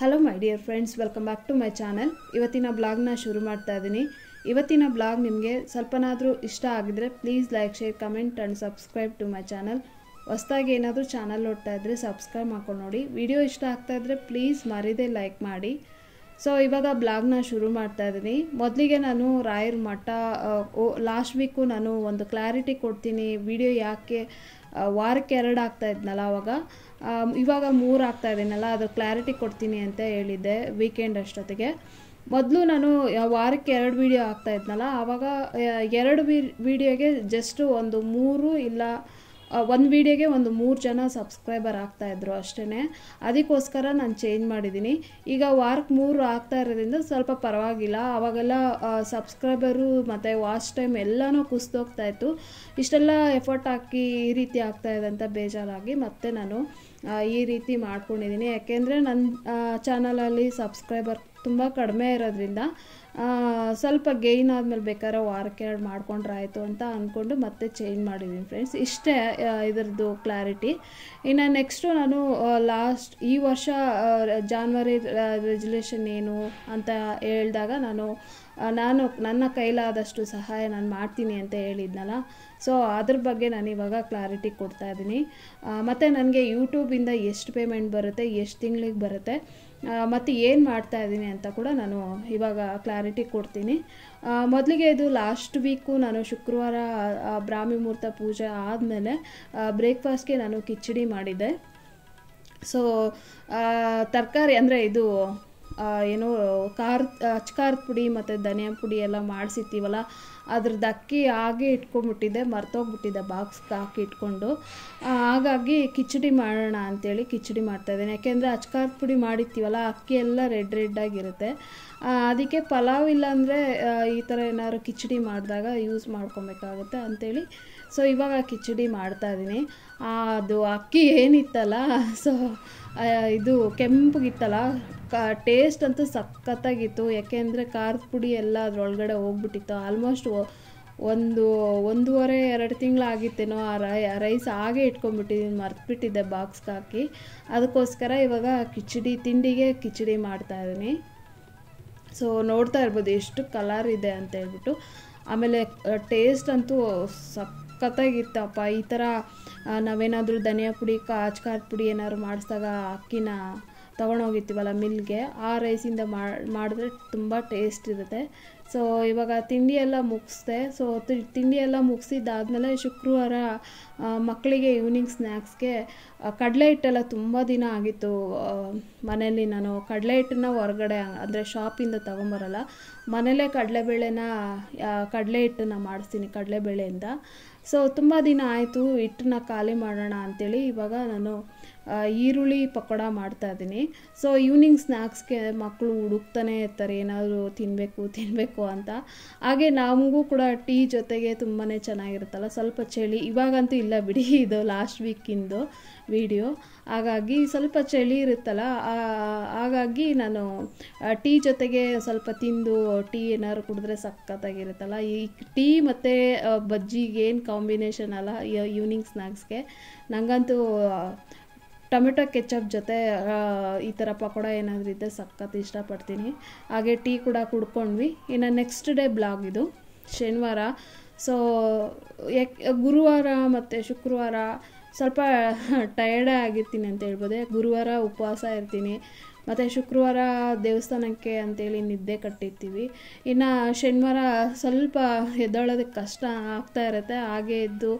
Hello my dear friends welcome back to my channel ಇವತ್ತಿನ ಬ್ಲಾಗ್ನ ಶುರು ಮಾಡ್ತಾ ಇದ್ದೀನಿ ಇವತ್ತಿನ ಬ್ಲಾಗ್ ನಿಮಗೆ ಸ್ವಲ್ಪನಾದರೂ ಇಷ್ಟ ಆಗಿದ್ರೆ please like share comment and subscribe to my channel ಹೊಸ್ದಾಗಿ ಏನಾದರೂ ಚಾನಲ್ ನೋಡ್ತಾ ಇದ್ದರೆ ಸಬ್ಸ್ಕ್ರೈಬ್ ಮಾಡ್ಕೊಂಡು ನೋಡಿ. ವಿಡಿಯೋ ಇಷ್ಟ ಆಗ್ತಾ ಇದ್ದರೆ ಪ್ಲೀಸ್ ಮರಿದೇ ಲೈಕ್ ಮಾಡಿ. ಸೊ ಇವಾಗ ಬ್ಲಾಗ್ನ ಶುರು ಮಾಡ್ತಾ ಇದ್ದೀನಿ ಮೊದಲಿಗೆ ನಾನು ರಾಯರ್ ಮಠ ಲಾಸ್ಟ್ ವೀಕು ನಾನು ಒಂದು ಕ್ಲಾರಿಟಿ ಕೊಡ್ತೀನಿ. ವಿಡಿಯೋ ಯಾಕೆ ವಾರಕ್ಕೆ ಎರಡು ಆಗ್ತಾ ಇದ್ನಲ್ಲ ಅವಾಗ. ಇವಾಗ ಮೂರು ಆಗ್ತಾ ಇದ್ದೀನಲ್ಲ ಅದು ಕ್ಲಾರಿಟಿ ಕೊಡ್ತೀನಿ ಅಂತ ಹೇಳಿದ್ದೆ ವೀಕೆಂಡ್ ಅಷ್ಟೊತ್ತಿಗೆ. ಮೊದಲು ನಾನು ವಾರಕ್ಕೆ ಎರಡು ವೀಡಿಯೋ ಆಗ್ತಾ ಇದ್ನಲ್ಲ ಆವಾಗ ಎರಡು ವೀಡಿಯೋಗೆ ಜಸ್ಟ್ ಒಂದು ಮೂರು ಇಲ್ಲ ಒಂದು ವೀಡಿಯೋಗೆ ಒಂದು ಮೂರು ಜನ ಸಬ್ಸ್ಕ್ರೈಬರ್ ಆಗ್ತಾಯಿದ್ರು ಅಷ್ಟೇ ಅದಕ್ಕೋಸ್ಕರ ನಾನು ಚೇಂಜ್ ಮಾಡಿದ್ದೀನಿ ಈಗ ವಾರಕ್ಕೆ ಮೂರು ಆಗ್ತಾ ಇರೋದ್ರಿಂದ ಸ್ವಲ್ಪ ಪರವಾಗಿಲ್ಲ. ಅವಾಗೆಲ್ಲ ಸಬ್ಸ್ಕ್ರೈಬರು ಮತ್ತು ವಾಚ್ ಟೈಮ್ ಎಲ್ಲನೂ ಕುಸಿದೋಗ್ತಾ ಇತ್ತು. ಇಷ್ಟೆಲ್ಲ ಎಫರ್ಟ್ ಹಾಕಿ ಈ ರೀತಿ ಆಗ್ತಾ ಇದೆ ಅಂತ ಬೇಜಾರಾಗಿ ಮತ್ತೆ ನಾನು ಈ ರೀತಿ ಮಾಡ್ಕೊಂಡಿದ್ದೀನಿ ಯಾಕೆಂದರೆ ನನ್ನ ಚಾನಲಲ್ಲಿ ಸಬ್ಸ್ಕ್ರೈಬರ್ ತುಂಬ ಕಡಿಮೆ ಇರೋದ್ರಿಂದ ಸ್ವಲ್ಪ ಗೇಯ್ನ್ ಆದಮೇಲೆ ಬೇಕಾದ್ರೆ ವಾರಕ್ಕೆ ಎರಡು ಮಾಡ್ಕೊಂಡ್ರೆ ಆಯಿತು ಅಂತ ಅಂದ್ಕೊಂಡು ಮತ್ತೆ ಚೇಂಜ್ ಮಾಡಿದ್ದೀನಿ ಫ್ರೆಂಡ್ಸ್ ಇಷ್ಟೇ ಇದರದ್ದು ಕ್ಲಾರಿಟಿ ಇನ್ನು ನೆಕ್ಸ್ಟು ನಾನು ಲಾಸ್ಟ್ ಈ ವರ್ಷ ಜಾನ್ವರಿ ರೆಜುಲೇಷನ್ ಏನು ಅಂತ ಹೇಳಿದಾಗ ನಾನು ನಾನು ನನ್ನ ಕೈಲಾದಷ್ಟು ಸಹಾಯ ನಾನು ಮಾಡ್ತೀನಿ ಅಂತ ಹೇಳಿದ್ನಲ್ಲ. ಸೊ ಅದ್ರ ಬಗ್ಗೆ ನಾನು ಇವಾಗ ಕ್ಲಾರಿಟಿ ಕೊಡ್ತಾ ಇದ್ದೀನಿ ಮತ್ತು ನನಗೆ ಯೂಟ್ಯೂಬಿಂದ ಎಷ್ಟು ಪೇಮೆಂಟ್ ಬರುತ್ತೆ, ಎಷ್ಟು ತಿಂಗಳಿಗೆ ಬರುತ್ತೆ ಮತ್ತು ಏನು ಮಾಡ್ತಾ ಇದ್ದೀನಿ ಅಂತ ಕೂಡ ನಾನು ಇವಾಗ ಕ್ಲಾರಿಟಿ ಕೊಡ್ತೀನಿ. ಮೊದಲಿಗೆ ಇದು ಲಾಸ್ಟ್ ವೀಕು ನಾನು ಶುಕ್ರವಾರ ಬ್ರಾಹ್ಮಿ ಮುಹೂರ್ತ ಪೂಜೆ ಆದಮೇಲೆ ಬ್ರೇಕ್ಫಾಸ್ಟ್ಗೆ ನಾನು ಕಿಚಡಿ ಮಾಡಿದ್ದೆ. ಸೊ ತರಕಾರಿ ಅಂದರೆ ಇದು ಏನು, ಖಾರ ಅಚ್ಕಾರದ ಪುಡಿ ಮತ್ತು ಧನಿಯಾ ಪುಡಿ ಎಲ್ಲ ಮಾಡಿಸಿರ್ತೀವಲ್ಲ, ಅದ್ರದ್ದು ಅಕ್ಕಿ ಹಾಗೆ ಇಟ್ಕೊಂಡ್ಬಿಟ್ಟಿದ್ದೆ, ಮರ್ತೋಗ್ಬಿಟ್ಟಿದ್ದೆ ಬಾಕ್ಸ್ಗೆ ಹಾಕಿ ಇಟ್ಕೊಂಡು. ಹಾಗಾಗಿ ಕಿಚಡಿ ಮಾಡೋಣ ಅಂತೇಳಿ ಕಿಚಡಿ ಮಾಡ್ತಾಯಿದ್ದೇನೆ ಯಾಕೆಂದರೆ ಅಚ್ಕಾರದ ಪುಡಿ ಮಾಡಿರ್ತೀವಲ್ಲ, ಅಕ್ಕಿ ಎಲ್ಲ ರೆಡ್ ರೆಡ್ಡಾಗಿರುತ್ತೆ ಅದಕ್ಕೆ ಪಲಾವ್ ಇಲ್ಲಾಂದರೆ ಈ ಥರ ಏನಾದ್ರು ಕಿಚಡಿ ಮಾಡಿದಾಗ ಯೂಸ್ ಮಾಡ್ಕೊಬೇಕಾಗುತ್ತೆ ಅಂಥೇಳಿ ಸೊ ಇವಾಗ ಕಿಚಡಿ ಮಾಡ್ತಾಯಿದ್ದೀನಿ ಅದು ಅಕ್ಕಿ ಏನಿತ್ತಲ್ಲ ಸೊ ಇದು ಕೆಂಪಗಿತ್ತಲ್ಲ ಕ ಟೇಸ್ಟ್ ಅಂತೂ ಸಖತ್ತಾಗಿತ್ತು. ಯಾಕೆಂದರೆ ಖಾರದ ಪುಡಿ ಎಲ್ಲ ಅದರೊಳಗಡೆ ಹೋಗ್ಬಿಟ್ಟಿತ್ತು. ಆಲ್ಮೋಸ್ಟ್ ಒಂದು, ಒಂದೂವರೆ, ಎರಡು ತಿಂಗಳಾಗಿತ್ತೇನೋ, ಆ ರೈ ರೈಸ್ ಹಾಗೆ ಇಟ್ಕೊಂಡ್ಬಿಟ್ಟಿದ್ದೀನಿ ಮರ್ತ್ಬಿಟ್ಟಿದ್ದೆ ಬಾಕ್ಸ್ಗೆ ಹಾಕಿ. ಅದಕ್ಕೋಸ್ಕರ ಇವಾಗ ಕಿಚಡಿ, ತಿಂಡಿಗೆ ಕಿಚಡಿ ಮಾಡ್ತಾಯಿದ್ದೀನಿ ಸೊ ನೋಡ್ತಾ ಇರ್ಬೋದು ಎಷ್ಟು ಕಲರ್ ಇದೆ ಅಂತ ಹೇಳ್ಬಿಟ್ಟು. ಆಮೇಲೆ ಟೇಸ್ಟ್ ಅಂತೂ ಸಖತ್ತಾಗಿತ್ತಪ್ಪ. ಈ ಥರ ನಾವೇನಾದರೂ ಧನಿಯಾ ಪುಡಿ ಖಾರದ ಪುಡಿ ಏನಾದ್ರು ಮಾಡಿಸಿದಾಗ ಅಕ್ಕಿನ ತೊಗೊಂಡೋಗಿರ್ತೀವಲ್ಲ ಮಿಲ್ಗೆ, ಆ ರೈಸಿಂದ ಮಾಡಿದ್ರೆ ತುಂಬ ಟೇಸ್ಟ್ ಇರುತ್ತೆ. ಸೊ ಇವಾಗ ತಿಂಡಿ ಎಲ್ಲ ಮುಗಿಸ್ದೆ. ಸೊ ತಿಂಡಿ ಎಲ್ಲ ಮುಗಿಸಿದ್ದಾದ್ಮೇಲೆ ಶುಕ್ರವಾರ ಮಕ್ಕಳಿಗೆ ಈವ್ನಿಂಗ್ ಸ್ನ್ಯಾಕ್ಸ್ಗೆ ಕಡಲೆ ಹಿಟ್ಟೆಲ್ಲ ತುಂಬ ದಿನ ಆಗಿತ್ತು. ಮನೇಲಿ ನಾನು ಕಡಲೆ ಹಿಟ್ಟನ್ನ ಹೊರಗಡೆ, ಅಂದರೆ ಶಾಪಿಂದ ತೊಗೊಂಬರಲ್ಲ ಮನೇಲೇ ಕಡಲೆಬೇಳೆನ ಕಡಲೆ ಹಿಟ್ಟನ್ನ ಮಾಡಿಸ್ತೀನಿ ಕಡಲೆಬೇಳೆಯಿಂದ ಸೊ ತುಂಬ ದಿನ ಆಯಿತು, ಹಿಟ್ಟನ್ನ ಖಾಲಿ ಮಾಡೋಣ ಅಂಥೇಳಿ ಇವಾಗ ನಾನು ಈರುಳ್ಳಿ ಪಕೋಡ ಮಾಡ್ತಾ ಇದ್ದೀನಿ. ಸೊ ಈವ್ನಿಂಗ್ ಸ್ನ್ಯಾಕ್ಸ್ಗೆ ಮಕ್ಕಳು ಹುಡುಕ್ತಾನೆ ಇರ್ತಾರೆ, ಏನಾದರೂ ತಿನ್ನಬೇಕು ತಿನ್ನಬೇಕು ಅಂತ. ಹಾಗೆ ನಮಗೂ ಕೂಡ ಟೀ ಜೊತೆಗೆ ತುಂಬಾ ಚೆನ್ನಾಗಿರುತ್ತಲ್ಲ, ಸ್ವಲ್ಪ ಚಳಿ. ಇವಾಗಂತೂ ಇಲ್ಲ ಬಿಡಿ, ಇದು ಲಾಸ್ಟ್ ವೀಕಿಂದು ವಿಡಿಯೋ ಹಾಗಾಗಿ ಸ್ವಲ್ಪ ಚಳಿ ಇರುತ್ತಲ್ಲ ಹಾಗಾಗಿ ನಾನು ಟೀ ಜೊತೆಗೆ ಸ್ವಲ್ಪ ತಿಂದು, ಟೀ ಏನಾದ್ರು ಕುಡಿದ್ರೆ ಸಖತ್ತಾಗಿರುತ್ತಲ್ಲ. ಈ ಟೀ ಮತ್ತು ಬಜ್ಜಿಗೆ ಏನು ಕಾಂಬಿನೇಷನ್ ಅಲ್ಲ ಈವ್ನಿಂಗ್ ಸ್ನ್ಯಾಕ್ಸ್ಗೆ ನನಗಂತೂ ಟೊಮೆಟೊ ಕೆಚಪ್ ಜೊತೆ ಈ ಥರ ಪಕೋಡ ಏನಾದರೂ ಇದ್ದರೆ ಸಖತ್ ಇಷ್ಟಪಡ್ತೀನಿ. ಹಾಗೆ ಟೀ ಕೂಡ ಕುಡ್ಕೊಂಡ್ವಿ. ಇನ್ನು ನೆಕ್ಸ್ಟ್ ಡೇ ಬ್ಲಾಗ್ ಇದು, ಶನಿವಾರ. ಸೊ ಗುರುವಾರ ಮತ್ತು ಶುಕ್ರವಾರ ಸ್ವಲ್ಪ ಟಯರ್ಡೇ ಆಗಿರ್ತೀನಿ ಅಂತ ಹೇಳ್ಬೋದೆ. ಗುರುವಾರ ಉಪವಾಸ ಇರ್ತೀನಿ. ಮತ್ತು ಶುಕ್ರವಾರ ದೇವಸ್ಥಾನಕ್ಕೆ ಅಂತೇಳಿ ನಿದ್ದೆ ಕಟ್ಟಿರ್ತೀವಿ. ಇನ್ನು ಶನಿವಾರ ಸ್ವಲ್ಪ ಎದ್ದೊಳೋದಕ್ಕೆ ಕಷ್ಟ ಆಗ್ತಾ ಇರುತ್ತೆ. ಹಾಗೆ ಎದ್ದು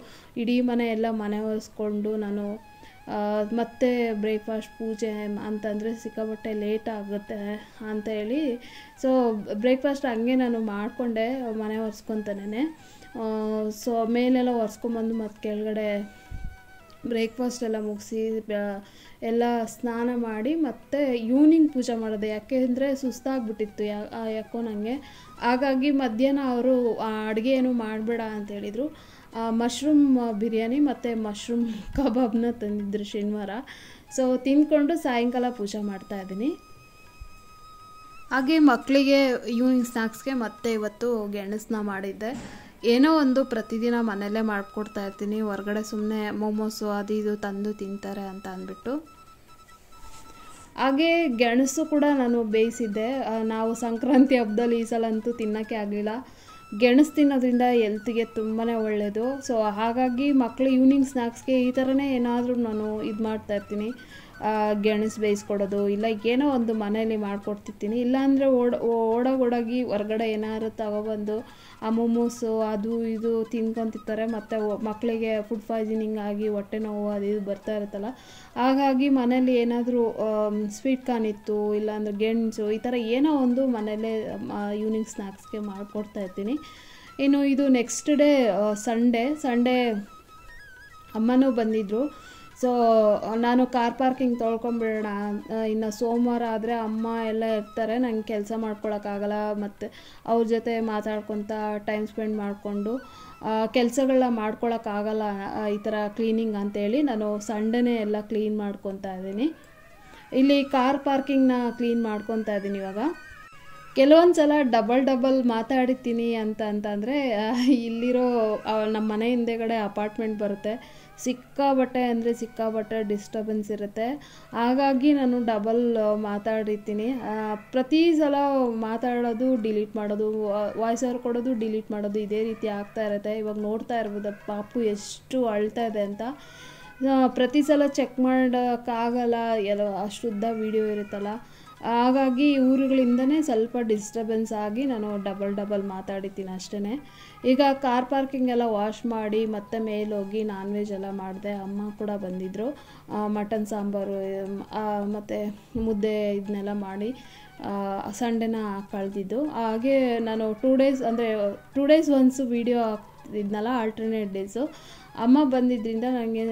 ಇಡೀ ಮನೆ ಎಲ್ಲ ಮನೆ ಒರೆಸ್ಕೊಂಡು ನಾನು ಮತ್ತೆ ಬ್ರೇಕ್ಫಾಸ್ಟ್ ಪೂಜೆ ಅಂತಂದರೆ ಸಿಕ್ಕಾಪಟ್ಟೆ ಲೇಟ್ ಆಗುತ್ತೆ ಅಂತ ಹೇಳಿ. ಸೊ ಬ್ರೇಕ್ಫಾಸ್ಟ್ ಹಂಗೆ ನಾನು ಮಾಡಿಕೊಂಡೆ ಮನೆ ಒರೆಸ್ಕೊತಾನೇ. ಸೊ ಮೇಲೆಲ್ಲ ಒರೆಸ್ಕೊಂಬಂದು ಮತ್ತು ಕೆಳಗಡೆ ಬ್ರೇಕ್ಫಾಸ್ಟ್ ಎಲ್ಲ ಮುಗಿಸಿ ಎಲ್ಲ ಸ್ನಾನ ಮಾಡಿ ಮತ್ತೆ ಈವ್ನಿಂಗ್ ಪೂಜೆ ಮಾಡೋದು. ಯಾಕೆಂದರೆ ಸುಸ್ತಾಗ್ಬಿಟ್ಟಿತ್ತು ಯಾ ಯಾಕೋ ನನಗೆ ಹಾಗಾಗಿ ಮಧ್ಯಾಹ್ನ ಅವರು ಅಡುಗೆ ಏನು ಮಾಡಬೇಡ ಅಂತ ಹೇಳಿದರು. ಮಶ್ರೂಮ್ ಬಿರಿಯಾನಿ ಮತ್ತು ಮಶ್ರೂಮ್ ಕಬಾಬ್ನ ತಂದಿದ್ದರು ಶನಿವಾರ. ಸೊ ತಿಂದ್ಕೊಂಡು ಸಾಯಂಕಾಲ ಪೂಜೆ ಮಾಡ್ತಾ ಇದ್ದೀನಿ. ಹಾಗೆ ಮಕ್ಕಳಿಗೆ ಈವ್ನಿಂಗ್ ಸ್ನ್ಯಾಕ್ಸ್ಗೆ ಮತ್ತೆ ಇವತ್ತು ಗೆಣಸನ್ನ ಮಾಡಿದ್ದೆ. ಏನೋ ಒಂದು ಪ್ರತಿದಿನ ಮನೆಯಲ್ಲೇ ಮಾಡಿಕೊಡ್ತಾ ಇರ್ತೀನಿ. ಹೊರಗಡೆ ಸುಮ್ಮನೆ ಮೋಮೋಸು ಅದು ಇದು ತಂದು ತಿಂತಾರೆ ಅಂತ ಅಂದ್ಬಿಟ್ಟು. ಹಾಗೆ ಗೆಣಸು ಕೂಡ ನಾನು ಬೇಯಿಸಿದ್ದೆ. ನಾವು ಸಂಕ್ರಾಂತಿ ಹಬ್ಬದಲ್ಲಿ ಈ ಸಲ ಅಂತೂ ತಿನ್ನೋಕ್ಕೆ ಆಗಲಿಲ್ಲ. ಗೆಣಸು ತಿನ್ನೋದ್ರಿಂದ ಎಲ್ತಿಗೆ ತುಂಬಾ ಒಳ್ಳೆಯದು ಸೊ ಹಾಗಾಗಿ ಮಕ್ಕಳು ಈವ್ನಿಂಗ್ ಸ್ನ್ಯಾಕ್ಸ್ಗೆ ಈ ಥರನೇ ಏನಾದರೂ ನಾನು ಇದು ಮಾಡ್ತಾ ಇರ್ತೀನಿ. ಆ, ಗೆಣಸು ಬೇಯಿಸ್ಕೊಡೋದು, ಇಲ್ಲ ಏನೋ ಒಂದು ಮನೇಲಿ ಮಾಡಿಕೊಡ್ತಿರ್ತೀನಿ, ಇಲ್ಲಾಂದರೆ ಓಡ ಓಡೋಗಿ ಹೊರ್ಗಡೆ ಏನಾದ್ರು ತಗೊಬಂದು ಆ ಮೊಮೋಸು ಅದು ಇದು ತಿನ್ಕೊತಿರ್ತಾರೆ, ಮತ್ತು ಮಕ್ಕಳಿಗೆ ಫುಡ್ ಪಾಯ್ಸನಿಂಗ್ ಆಗಿ ಹೊಟ್ಟೆ ನೋವು ಅದು ಇದು ಬರ್ತಾ ಇರುತ್ತಲ್ಲ, ಹಾಗಾಗಿ ಮನೇಲಿ ಏನಾದರೂ ಸ್ವೀಟ್ ಕಾರ್ನ್ ಇತ್ತು, ಇಲ್ಲಾಂದ್ರೆ ಗೆಣಸು, ಈ ಥರ ಏನೋ ಒಂದು ಮನೇಲೇ ಈವ್ನಿಂಗ್ ಸ್ನ್ಯಾಕ್ಸ್ಗೆ ಮಾಡಿಕೊಡ್ತಾ ಇರ್ತೀನಿ. ಇನ್ನು ಇದು ನೆಕ್ಸ್ಟ್ ಡೇ ಸಂಡೇ ಸಂಡೇ ಅಮ್ಮನೂ ಬಂದಿದ್ದರು ಸೊ ನಾನು ಕಾರ್ ಪಾರ್ಕಿಂಗ್ ತೊಳ್ಕೊಂಬಿಡೋಣ. ಇನ್ನು ಸೋಮವಾರ ಆದರೆ ಅಮ್ಮ ಎಲ್ಲ ಇರ್ತಾರೆ. ನಂಗೆ ಕೆಲಸ ಮಾಡ್ಕೊಳಕ್ಕಾಗಲ್ಲ ಮತ್ತು ಅವ್ರ ಜೊತೆ ಮಾತಾಡ್ಕೊತ ಟೈಮ್ ಸ್ಪೆಂಡ್ ಮಾಡಿಕೊಂಡು ಕೆಲಸಗಳನ್ನ ಮಾಡ್ಕೊಳಕ್ಕಾಗಲ್ಲ ಈ ಥರ ಕ್ಲೀನಿಂಗ್ ಅಂತೇಳಿ ನಾನು ಸಂಡೇನೇ ಎಲ್ಲ ಕ್ಲೀನ್ ಮಾಡ್ಕೊತಾ ಇದ್ದೀನಿ. ಇಲ್ಲಿ ಕಾರ್ ಪಾರ್ಕಿಂಗ್ನ ಕ್ಲೀನ್ ಮಾಡ್ಕೊತಾ ಇದ್ದೀನಿ ಇವಾಗ. ಕೆಲವೊಂದು ಸಲ ಡಬಲ್ ಡಬಲ್ ಮಾತಾಡಿರ್ತೀನಿ ಅಂತ ಅಂತಂದರೆ ಇಲ್ಲಿರೋ ನಮ್ಮ ಮನೆ ಹಿಂದೆಗಡೆ ಅಪಾರ್ಟ್ಮೆಂಟ್ ಬರುತ್ತೆ. ಸಿಕ್ಕಾಬಟ್ಟೆ ಅಂದರೆ ಸಿಕ್ಕಾಬಟ್ಟೆ ಡಿಸ್ಟರ್ಬೆನ್ಸ್ ಇರುತ್ತೆ. ಹಾಗಾಗಿ ನಾನು ಡಬಲ್ ಮಾತಾಡಿರ್ತೀನಿ. ಪ್ರತಿ ಸಲ ಮಾತಾಡೋದು ಡಿಲೀಟ್ ಮಾಡೋದು ವಾಯ್ಸ್ ಓವರ್ ಕೊಡೋದು ಡಿಲೀಟ್ ಮಾಡೋದು ಇದೇ ರೀತಿ ಆಗ್ತಾ ಇರುತ್ತೆ. ಇವಾಗ ನೋಡ್ತಾ ಇರ್ಬೋದು, ಪಾಪು ಎಷ್ಟು ಅಳ್ತಾ ಇದೆ ಅಂತ. ಪ್ರತಿ ಸಲ ಚೆಕ್ ಮಾಡೋಕ್ಕಾಗಲ್ಲ. ಎಲ್ಲ, ಅಶುದ್ಧ ವಿಡಿಯೋ ಇರುತ್ತಲ್ಲ. ಹಾಗಾಗಿ ಊರುಗಳಿಂದನೇ ಸ್ವಲ್ಪ ಡಿಸ್ಟರ್ಬೆನ್ಸ್ ಆಗಿ ನಾನು ಡಬಲ್ ಡಬಲ್ ಮಾತಾಡಿದ್ದೀನಿ ಅಷ್ಟೇ ಈಗ ಕಾರ್ ಪಾರ್ಕಿಂಗ್ ಎಲ್ಲ ವಾಶ್ ಮಾಡಿ ಮತ್ತೆ ಮೇಲೋಗಿ ನಾನ್ ವೆಜ್ ಎಲ್ಲ ಮಾಡಿದೆ ಅಮ್ಮ ಕೂಡ ಬಂದಿದ್ದರು ಮಟನ್ ಸಾಂಬಾರು ಮತ್ತು ಮುದ್ದೆ ಇದನ್ನೆಲ್ಲ ಮಾಡಿ ಸಂಡೇನ ಕಳೆದಿದ್ದು. ಹಾಗೆ ನಾನು ಟೂ ಡೇಸ್ ಅಂದರೆ ಟೂ ಡೇಸ್ ಒನ್ಸು ವೀಡಿಯೋ ಹಾಕ್ತಿದ್ನಲ್ಲ ಆಲ್ಟರ್ನೇಟ್ ಡೇಸು ಅಮ್ಮ ಬಂದಿದ್ದರಿಂದ ನನಗೆ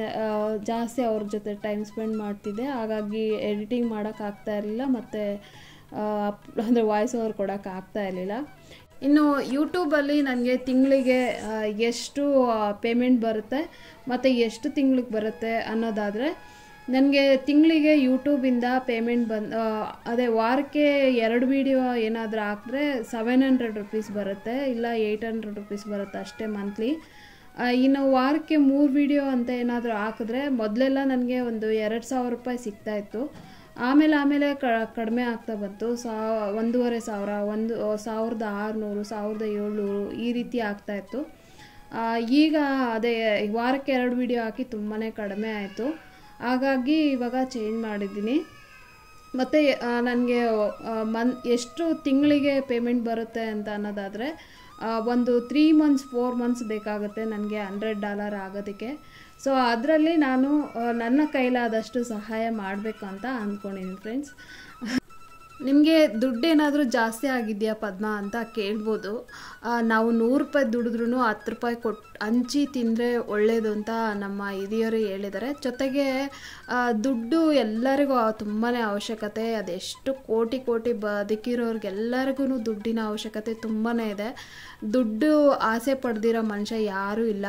ಜಾಸ್ತಿ ಅವ್ರ ಜೊತೆ ಟೈಮ್ ಸ್ಪೆಂಡ್ ಮಾಡ್ತಿದ್ದೆ. ಹಾಗಾಗಿ ಎಡಿಟಿಂಗ್ ಮಾಡೋಕ್ಕಾಗ್ತಾ ಇರಲಿಲ್ಲ ಮತ್ತು ಅಂದರೆ ವಾಯ್ಸ್ ಓವರ್ ಕೊಡೋಕ್ಕಾಗ್ತಾ ಇರಲಿಲ್ಲ. ಇನ್ನು ಯೂಟ್ಯೂಬಲ್ಲಿ ನನಗೆ ತಿಂಗಳಿಗೆ ಎಷ್ಟು ಪೇಮೆಂಟ್ ಬರುತ್ತೆ, ಮತ್ತು ಎಷ್ಟು ತಿಂಗ್ಳಿಗೆ ಬರುತ್ತೆ ಅನ್ನೋದಾದರೆ ನನಗೆ ತಿಂಗಳಿಗೆ ಯೂಟ್ಯೂಬಿಂದ ಪೇಮೆಂಟ್ ಬಂದು ಅದೇ ವಾರಕ್ಕೆ ಎರಡು ವೀಡಿಯೋ ಏನಾದರೂ ಹಾಕಿದ್ರೆ ಸೆವೆನ್ ಹಂಡ್ರೆಡ್ ರುಪೀಸ್ ಬರುತ್ತೆ, ಇಲ್ಲ ಏಯ್ಟ್ ಹಂಡ್ರೆಡ್ ರುಪೀಸ್ ಬರುತ್ತೆ ಅಷ್ಟೇ ಮಂತ್ಲಿ ಇನ್ನು ವಾರಕ್ಕೆ ಮೂರು ವೀಡಿಯೋ ಅಂತ ಏನಾದರೂ ಹಾಕಿದ್ರೆ ಮೊದಲೆಲ್ಲ ನನಗೆ ಒಂದು ಎರಡು ಸಾವಿರ ರೂಪಾಯಿ ಸಿಗ್ತಾಯಿತ್ತು ಆಮೇಲೆ ಆಮೇಲೆ ಕಡಿಮೆ ಆಗ್ತಾ ಬಂತು. ಸಾ, ಒಂದೂವರೆ ಸಾವಿರ, ಒಂದು ಸಾವಿರದ ಆರುನೂರು, ಸಾವಿರದ ಏಳ್ನೂರು ಈ ರೀತಿ ಆಗ್ತಾಯಿತ್ತು ಈಗ ಅದೇ ವಾರಕ್ಕೆ ಎರಡು ವೀಡಿಯೋ ಹಾಕಿ ತುಂಬಾ ಕಡಿಮೆ ಆಯಿತು. ಹಾಗಾಗಿ ಇವಾಗ ಚೇಂಜ್ ಮಾಡಿದ್ದೀನಿ. ಮತ್ತು ನನಗೆ ಮನ್ ಎಷ್ಟು ತಿಂಗಳಿಗೆ ಪೇಮೆಂಟ್ ಬರುತ್ತೆ ಅಂತ ಅನ್ನೋದಾದರೆ ಒಂದು ತ್ರೀ ಮಂತ್ಸ್ ಫೋರ್ ಮಂತ್ಸ್ ಬೇಕಾಗುತ್ತೆ ನನಗೆ ಹಂಡ್ರೆಡ್ ಡಾಲರ್ ಆಗೋದಕ್ಕೆ. ಸೊ ಅದರಲ್ಲಿ ನಾನು ನನ್ನ ಕೈಲಾದಷ್ಟು ಸಹಾಯ ಮಾಡಬೇಕು ಅಂತ ಅಂದ್ಕೊಂಡಿದ್ದೀನಿ ಫ್ರೆಂಡ್ಸ್ ನಿಮಗೆ ದುಡ್ಡು ಏನಾದರೂ ಜಾಸ್ತಿ ಆಗಿದೆಯಾ ಪದ್ಮ ಅಂತ ಕೇಳ್ಬೋದು. ನಾವು ನೂರು ರೂಪಾಯಿ ದುಡಿದ್ರೂ ಹತ್ತು ರೂಪಾಯಿ ಕೊಟ್ಟು ಹಂಚಿ ತಿಂದರೆ ಒಳ್ಳೆಯದು ಅಂತ ನಮ್ಮ ಹಿರಿಯರು ಹೇಳಿದ್ದಾರೆ. ಜೊತೆಗೆ ದುಡ್ಡು ಎಲ್ಲರಿಗೂ ತುಂಬಾ ಅವಶ್ಯಕತೆ. ಅದೆಷ್ಟು ಕೋಟಿ ಕೋಟಿ ಬದುಕಿರೋರಿಗೆಲ್ಲರಿಗೂ ದುಡ್ಡಿನ ಅವಶ್ಯಕತೆ ತುಂಬಾ ಇದೆ. ದುಡ್ಡು ಆಸೆ ಪಡೆದಿರೋ ಮನುಷ್ಯ ಯಾರೂ ಇಲ್ಲ.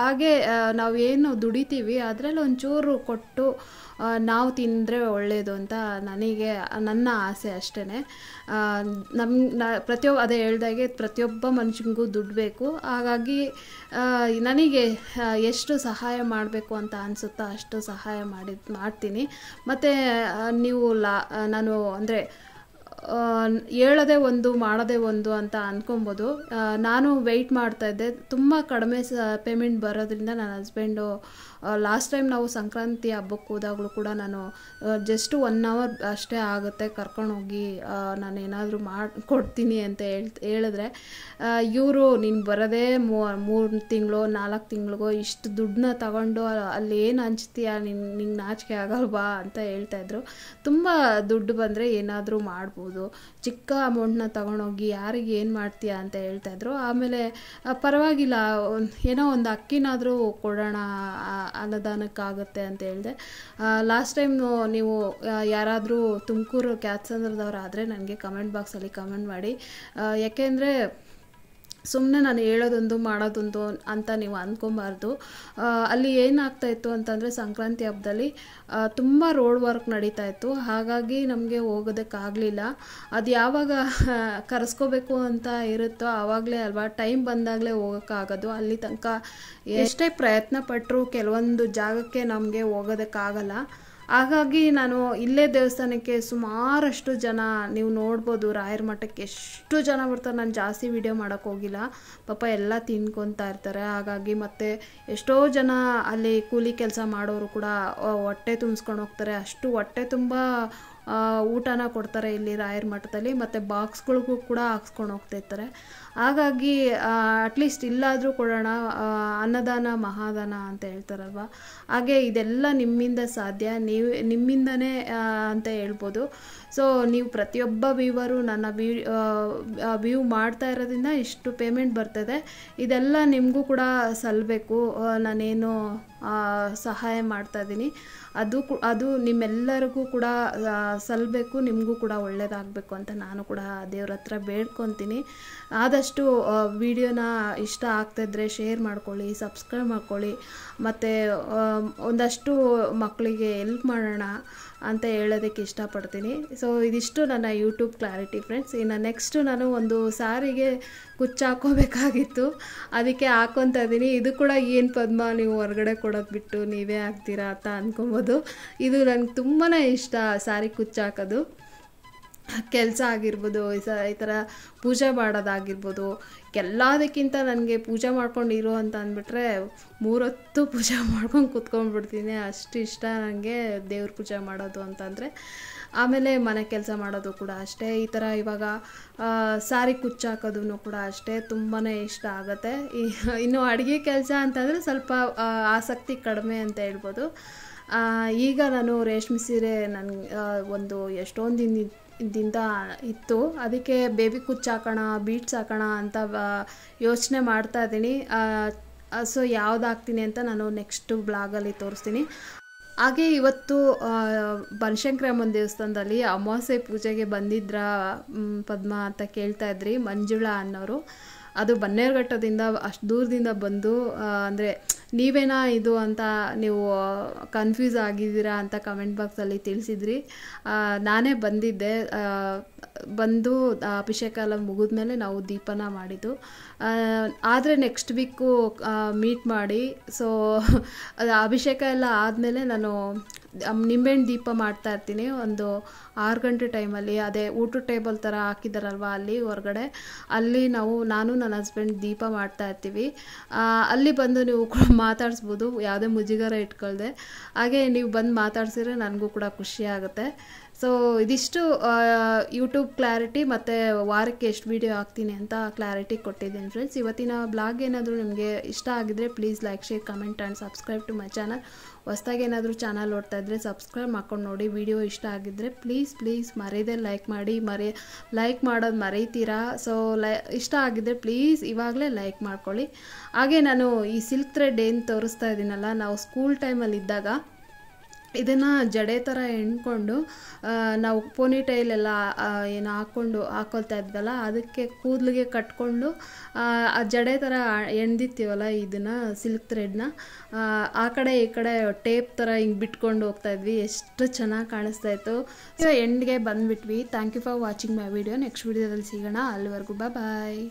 ಹಾಗೆ ನಾವು ನಾವೇನು ದುಡಿತೀವಿ, ಅದರಲ್ಲಿ ಒಂಚೂರು ಕೊಟ್ಟು ನಾವು ತಿಂದರೆ ಒಳ್ಳೆಯದು ಅಂತ ನನಗೆ, ನನ್ನ ಆಸೆ ಅಷ್ಟೇ ನಮ್ಮ ನ, ಪ್ರತಿಯೊಬ್ಬ, ಅದೇ ಹೇಳ್ದಾಗೆ ಪ್ರತಿಯೊಬ್ಬ ಮನುಷ್ಯನಿಗೂ ದುಡ್ಡು ಬೇಕು. ಹಾಗಾಗಿ ನನಗೆ ಎಷ್ಟು ಸಹಾಯ ಮಾಡಬೇಕು ಅಂತ ಅನಿಸುತ್ತೋ ಅಷ್ಟು ಸಹಾಯ ಮಾಡಿ ಮಾಡ್ತೀನಿ. ಮತ್ತು ನೀವು ಲಾ ನಾನು ಅಂದರೆ ಹೇಳೋದೇ ಒಂದು, ಮಾಡೋದೇ ಒಂದು ಅಂತ ಅಂದ್ಕೊಬೋದು ನಾನು ವೆಯ್ಟ್ ಮಾಡ್ತಾಯಿದ್ದೆ ತುಂಬ ಕಡಿಮೆ ಸ ಪೇಮೆಂಟ್ ಬರೋದ್ರಿಂದ ನನ್ನ ಹಸ್ಬೆಂಡು ಲಾಸ್ಟ್ ಟೈಮ್ ನಾವು ಸಂಕ್ರಾಂತಿ ಹಬ್ಬಕ್ಕೆ ಹೋದಾಗಲೂ ಕೂಡ ನಾನು ಜಸ್ಟ್ ಒನ್ ಅವರ್ ಅಷ್ಟೇ ಆಗುತ್ತೆ ಕರ್ಕೊಂಡೋಗಿ ನಾನು ಏನಾದರೂ ಮಾಡಿ, ಕೊಡ್ತೀನಿ ಅಂತ ಹೇಳ್, ಹೇಳಿದ್ರೆ ಇವರು ನೀನು ಬರೋದೇ ಮೂರು ತಿಂಗಳು, ನಾಲ್ಕು ತಿಂಗಳಿಗೋ ಇಷ್ಟು ದುಡ್ಡನ್ನ ತಗೊಂಡು ಅಲ್ಲಿ ಏನು ಹಂಚ್ತೀಯ, ನಿನ್, ನಿಂಗೆ ನಾಚಿಕೆ ಆಗಲ್ವಾ ಅಂತ ಹೇಳ್ತಾಯಿದ್ರು ತುಂಬ ದುಡ್ಡು ಬಂದರೆ ಏನಾದರೂ ಮಾಡ್ಬೋದು. ಚಿಕ್ಕ ಅಮೌಂಟ್ನ ತಗೊಂಡೋಗಿ ಯಾರಿಗೆ ಏನು ಮಾಡ್ತೀಯ ಅಂತ ಹೇಳ್ತಾಯಿದ್ರು ಆಮೇಲೆ ಪರವಾಗಿಲ್ಲ ಏನೋ ಒಂದು ಅಕ್ಕಿನಾದರೂ ಕೊಡೋಣ ಅನ್ನದಾನಕ್ಕಾಗುತ್ತೆ ಅಂತ ಹೇಳಿದೆ. ಲಾಸ್ಟ್ ಟೈಮ್ ನೀವು ಯಾರಾದರೂ ತುಮಕೂರು ಕ್ಯಾತ್ಸಂದ್ರದವ್ರು ಆದರೆ ನನಗೆ ಕಮೆಂಟ್ ಬಾಕ್ಸಲ್ಲಿ ಕಮೆಂಟ್ ಮಾಡಿ. ಯಾಕೆಂದರೆ ಸುಮ್ಮನೆ ನಾನು ಹೇಳೋದೊಂದು ಮಾಡೋದೊಂದು ಅಂತ ನೀವು ಅಂದ್ಕೊಬಾರ್ದು. ಅಲ್ಲಿ ಏನಾಗ್ತಾ ಇತ್ತು ಅಂತಂದರೆ ಸಂಕ್ರಾಂತಿ ಹಬ್ಬದಲ್ಲಿ ತುಂಬ ರೋಡ್ ವರ್ಕ್ ನಡೀತಾ ಇತ್ತು. ಹಾಗಾಗಿ ನಮಗೆ ಹೋಗೋದಕ್ಕಾಗಲಿಲ್ಲ. ಅದು ಯಾವಾಗ ಕರೆಸ್ಕೋಬೇಕು ಅಂತ ಇರುತ್ತೋ ಆವಾಗಲೇ ಅಲ್ವಾ ಟೈಮ್ ಬಂದಾಗಲೇ ಹೋಗೋಕ್ಕಾಗೋದು. ಅಲ್ಲಿ ತನಕ ಎಷ್ಟೇ ಪ್ರಯತ್ನ ಪಟ್ಟರು ಕೆಲವೊಂದು ಜಾಗಕ್ಕೆ ನಮಗೆ ಹೋಗೋದಕ್ಕಾಗಲ್ಲ. ಹಾಗಾಗಿ ನಾನು ಇಲ್ಲೇ ದೇವಸ್ಥಾನಕ್ಕೆ ಸುಮಾರಷ್ಟು ಜನ ನೀವು ನೋಡ್ಬೋದು, ರಾಯರ ಮಠಕ್ಕೆ ಎಷ್ಟು ಜನ ಬರ್ತಾರೆ, ನಾನು ಜಾಸ್ತಿ ವಿಡಿಯೋ ಮಾಡೋಕ್ಕೆ ಹೋಗಿಲ್ಲ. ಪಾಪ ಎಲ್ಲ ತಿನ್ಕೊತಾ ಇರ್ತಾರೆ. ಹಾಗಾಗಿ ಮತ್ತು ಎಷ್ಟೋ ಜನ ಅಲ್ಲಿ ಕೂಲಿ ಕೆಲಸ ಮಾಡೋರು ಕೂಡ ಹೊಟ್ಟೆ ತುಂಬಿಸ್ಕೊಂಡು ಹೋಗ್ತಾರೆ. ಅಷ್ಟು ಹೊಟ್ಟೆ ತುಂಬ ಊಟನ ಕೊಡ್ತಾರೆ ಇಲ್ಲಿ ರಾಯರ್ ಮಠದಲ್ಲಿ, ಮತ್ತು ಬಾಕ್ಸ್ಗಳಿಗೂ ಕೂಡ ಹಾಕ್ಸ್ಕೊಂಡು ಹೋಗ್ತಾ ಇರ್ತಾರೆ. ಹಾಗಾಗಿ ಅಟ್ಲೀಸ್ಟ್ ಇಲ್ಲಾದರೂ ಕೊಡೋಣ ಅನ್ನದಾನ, ಮಹಾದಾನ ಅಂತ ಹೇಳ್ತಾರಲ್ವ? ಹಾಗೆ ಇದೆಲ್ಲ ನಿಮ್ಮಿಂದ ಸಾಧ್ಯ. ನೀವು, ನಿಮ್ಮಿಂದನೇ ಅಂತ ಹೇಳ್ಬೋದು. ಸೊ ನೀವು ಪ್ರತಿಯೊಬ್ಬ ವ್ಯೂವರು ನನ್ನ ವ್ಯೂ ವ್ಯೂ ಮಾಡ್ತಾ ಇರೋದ್ರಿಂದ ಇಷ್ಟು ಪೇಮೆಂಟ್ ಬರ್ತದೆ. ಇದೆಲ್ಲ ನಿಮಗೂ ಕೂಡ ಸಲ್ಲಬೇಕು ನಾನೇನು ಸಹಾಯ ಮಾಡ್ತಾ ಇದ್ದೀನಿ. ಅದು ಅದು ನಿಮ್ಮೆಲ್ಲರಿಗೂ ಕೂಡ ಸಲ್ಲಬೇಕು ನಿಮಗೂ ಕೂಡ ಒಳ್ಳೇದಾಗಬೇಕು ಅಂತ ನಾನು ಕೂಡ ದೇವ್ರ ಹತ್ರ ಬೇಡ್ಕೊತೀನಿ. ಆದಷ್ಟು ವಿಡಿಯೋನ ಇಷ್ಟ ಆಗ್ತಾಯಿದ್ರೆ ಶೇರ್ ಮಾಡ್ಕೊಳ್ಳಿ ಸಬ್ಸ್ಕ್ರೈಬ್ ಮಾಡ್ಕೊಳ್ಳಿ. ಮತ್ತು ಒಂದಷ್ಟು ಮಕ್ಕಳಿಗೆ ಎಲ್ಪ್ ಮಾಡೋಣ. ಅಂತ ಹೇಳೋದಕ್ಕೆ ಇಷ್ಟಪಡ್ತೀನಿ. ಸೊ ಇದಿಷ್ಟು ನನ್ನ ಯೂಟ್ಯೂಬ್ ಕ್ಲಾರಿಟಿ ಫ್ರೆಂಡ್ಸ್ ಇನ್ನು ನೆಕ್ಸ್ಟು ನಾನು ಒಂದು ಸಾರಿಗೆ ಕುಚ್ಚು ಹಾಕೋಬೇಕಾಗಿತ್ತು ಅದಕ್ಕೆ ಹಾಕೊತ ಇದ್ದೀನಿ. ಇದು ಕೂಡ ಏನು ಪದ್ಮ, ನೀವು ಹೊರಗಡೆ ಕೊಡೋದು ಬಿಟ್ಟು ನೀವೇ ಹಾಕ್ತೀರಾ ಅಂತ ಅಂದ್ಕೊಬೋದು ಇದು ನನಗೆ ತುಂಬಾ ಇಷ್ಟ ಸಾರಿ ಕುಚ್ಚು ಹಾಕೋದು. ಕೆಲಸ ಆಗಿರ್ಬೋದು, ಈ ಥರ ಪೂಜೆ ಮಾಡೋದಾಗಿರ್ಬೋದು ಎಲ್ಲದಕ್ಕಿಂತ ನನಗೆ ಪೂಜೆ ಮಾಡ್ಕೊಂಡು ಇರು ಅಂತ ಅಂದ್ಬಿಟ್ರೆ ಮೂರೊತ್ತು ಪೂಜೆ ಮಾಡ್ಕೊಂಡು ಕೂತ್ಕೊಂಡ್ಬಿಡ್ತೀನಿ. ಅಷ್ಟು ಇಷ್ಟ ನನಗೆ ದೇವ್ರ ಪೂಜೆ ಮಾಡೋದು ಅಂತಂದರೆ. ಆಮೇಲೆ ಮನೆ ಕೆಲಸ ಮಾಡೋದು ಕೂಡ ಅಷ್ಟೇ. ಈ ಥರ ಇವಾಗ ಸಾರಿ ಕುಚ್ಚು ಹಾಕೋದು ಕೂಡ ಅಷ್ಟೇ. ತುಂಬಾ ಇಷ್ಟ ಆಗುತ್ತೆ. ಇನ್ನು ಅಡುಗೆ ಕೆಲಸ ಅಂತಂದರೆ ಸ್ವಲ್ಪ ಆಸಕ್ತಿ ಕಡಿಮೆ ಅಂತ ಹೇಳ್ಬೋದು. ಈಗ ನಾನು ರೇಷ್ಮೆ ಸೀರೆ ನನ್ನ ಒಂದು ಎಷ್ಟೊಂದು ದಿನ ದಿಂದ ಇತ್ತು. ಅದಕ್ಕೆ ಬೇಬಿ ಕುಚ್ಚು ಹಾಕೋಣ ಬೀಟ್ಸ್ ಹಾಕೋಣ ಅಂತ ಯೋಚನೆ ಮಾಡ್ತಾ ಇದ್ದೀನಿ. ಸೊ ಯಾವ್ದು ಹಾಕ್ತೀನಿ ಅಂತ ನಾನು ನೆಕ್ಸ್ಟ್ ಬ್ಲಾಗಲ್ಲಿ ತೋರಿಸ್ತೀನಿ. ಹಾಗೆ ಇವತ್ತು ಬನಶಂಕರಮ್ಮನ ದೇವಸ್ಥಾನದಲ್ಲಿ ಅಮಾವಾಸ್ಯೆ ಪೂಜೆಗೆ ಬಂದಿದ್ರ ಪದ್ಮ ಅಂತ ಕೇಳ್ತಾ ಇದ್ರಿ, ಮಂಜುಳಾ ಅನ್ನೋರು. ಅದು ಬನ್ನೇರುಘಟ್ಟದಿಂದ ಅಷ್ಟು ದೂರದಿಂದ ಬಂದು ಅಂದರೆ ನೀವೇನಾ ಇದು ಅಂತ ನೀವು ಕನ್ಫ್ಯೂಸ್ ಆಗಿದ್ದೀರಾ ಅಂತ ಕಮೆಂಟ್ ಬಾಕ್ಸಲ್ಲಿ ತಿಳಿಸಿದ್ರಿ. ನಾನೇ ಬಂದಿದ್ದೆ. ಬಂದು ಅಭಿಷೇಕ ಎಲ್ಲ ಮುಗಿದ್ಮೇಲೆ ನಾವು ದೀಪನ ಮಾಡಿದ್ದು. ಆದರೆ ನೆಕ್ಸ್ಟ್ ವೀಕು ಮೀಟ್ ಮಾಡಿ. ಸೊ ಅಭಿಷೇಕ ಎಲ್ಲ ಆದಮೇಲೆ ನಾನು ನಿಂಬೆಹಣ್ಣು ದೀಪ ಮಾಡ್ತಾ ಇರ್ತೀನಿ. ಒಂದು ಆರು ಗಂಟೆ ಟೈಮಲ್ಲಿ ಅದೇ ಊಟದ ಟೇಬಲ್ ಥರ ಹಾಕಿದ್ದಾರಲ್ವ ಅಲ್ಲಿ ಹೊರಗಡೆ. ಅಲ್ಲಿ ನಾವು, ನಾನು, ನನ್ನ ಹಸ್ಬೆಂಡ್ ದೀಪ ಮಾಡ್ತಾ ಇರ್ತೀವಿ. ಅಲ್ಲಿ ಬಂದು ನೀವು ಕೂಡ ಮಾತಾಡಿಸ್ಬೋದು. ಯಾವುದೇ ಮುಜುಗರ ಇಟ್ಕೊಳ್ದೆ. ಹಾಗೆ ನೀವು ಬಂದು ಮಾತಾಡ್ಸಿದ್ರೆ ನನಗೂ ಕೂಡ ಖುಷಿ ಆಗುತ್ತೆ. ಸೊ ಇದಿಷ್ಟು ಯೂಟ್ಯೂಬ್ ಕ್ಲಾರಿಟಿ ಮತ್ತು ವಾರಕ್ಕೆ ಎಷ್ಟು ವೀಡಿಯೋ ಹಾಕ್ತೀನಿ ಅಂತ ಕ್ಲಾರಿಟಿ ಕೊಟ್ಟಿದ್ದೀನಿ ಫ್ರೆಂಡ್ಸ್ ಇವತ್ತಿನ ಬ್ಲಾಗ್ ಏನಾದರೂ ನಿಮಗೆ ಇಷ್ಟ ಆಗಿದ್ರೆ please like share comment and subscribe to my channel ಹೊಸ್ದಾಗಿ ಏನಾದರೂ ಚಾನಲ್ ನೋಡ್ತಾ ಇದ್ದರೆ ಸಬ್ಸ್ಕ್ರೈಬ್ ಮಾಡ್ಕೊಂಡು ನೋಡಿ. ವಿಡಿಯೋ ಇಷ್ಟ ಆಗಿದ್ದರೆ ಪ್ಲೀಸ್ ಪ್ಲೀಸ್ ಮರೆಯದೇ ಲೈಕ್ ಮಾಡಿ. ಮರೆ ಲೈಕ್ ಮಾಡೋದು ಮರೀತೀರಾ? ಸೊ ಲೈ ಇಷ್ಟ ಆಗಿದ್ದರೆ ಪ್ಲೀಸ್ ಇವಾಗಲೇ ಲೈಕ್ ಮಾಡ್ಕೊಳ್ಳಿ. ಹಾಗೆ ನಾನು ಈ ಸಿಲ್ಕ್ ಥ್ರೆಡ್ ಏನು ತೋರಿಸ್ತಾ ಇದ್ದೀನಲ್ಲ ನಾವು ಸ್ಕೂಲ್ ಟೈಮಲ್ಲಿ ಇದ್ದಾಗ ಇದನ್ನು ಜಡೆ ಥರ ಎಣ್ಕೊಂಡು ನಾವು ಪೋನಿ ಟೈಲೆಲ್ಲ ಏನು ಹಾಕ್ಕೊಂಡು ಹಾಕೊಳ್ತಾ ಇದ್ವಲ್ಲ, ಅದಕ್ಕೆ ಕೂದಲಿಗೆ ಕಟ್ಕೊಂಡು, ಆ ಆ ಜಡೆ ಥರ ಎಣ್ದಿತ್ತೀವಲ್ಲ ಇದನ್ನು ಸಿಲ್ಕ್ ಥ್ರೆಡ್ನ ಆ ಕಡೆ ಈ ಕಡೆ ಟೇಪ್ ಥರ ಹಿಂಗೆ ಬಿಟ್ಕೊಂಡು ಹೋಗ್ತಾ ಇದ್ವಿ. ಎಷ್ಟು ಚೆನ್ನಾಗಿ ಕಾಣಿಸ್ತಾ ಇತ್ತು. ಸೊ ಎಂಡ್ಗೆ ಬಂದುಬಿಟ್ವಿ. Thank you for watching my video next ವಿಡಿಯೋದಲ್ಲಿ ಸಿಗೋಣ. ಅಲ್ಲಿವರೆಗೂ ಬಾಯ್